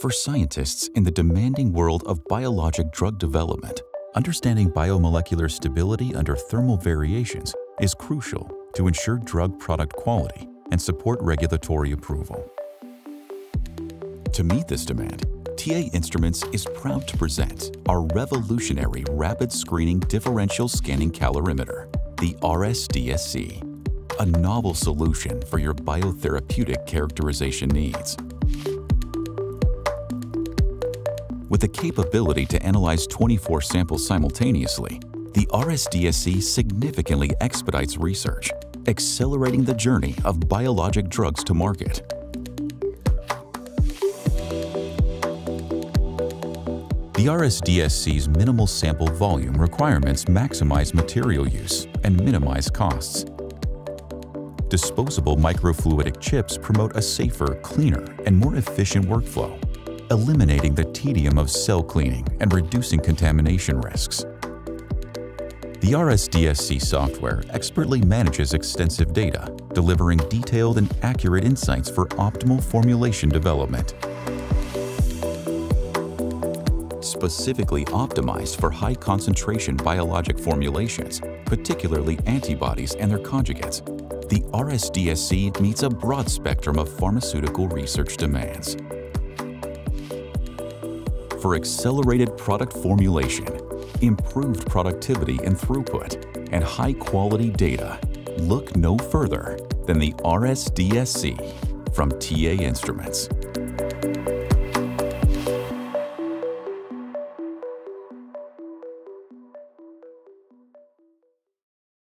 For scientists in the demanding world of biologic drug development, understanding biomolecular stability under thermal variations is crucial to ensure drug product quality and support regulatory approval. To meet this demand, TA Instruments is proud to present our revolutionary rapid screening differential scanning calorimeter, the RSDSC, a novel solution for your biotherapeutic characterization needs. With the capability to analyze 24 samples simultaneously, the RSDSC significantly expedites research, accelerating the journey of biologic drugs to market. The RSDSC's minimal sample volume requirements maximize material use and minimize costs. Disposable microfluidic chips promote a safer, cleaner, and more efficient workflow eliminating the tedium of cell cleaning and reducing contamination risks. The RSDSC software expertly manages extensive data, delivering detailed and accurate insights for optimal formulation development. Specifically optimized for high concentration biologic formulations, particularly antibodies and their conjugates, the RSDSC meets a broad spectrum of pharmaceutical research demands for accelerated product formulation, improved productivity and throughput, and high-quality data, look no further than the RSDSC from TA Instruments.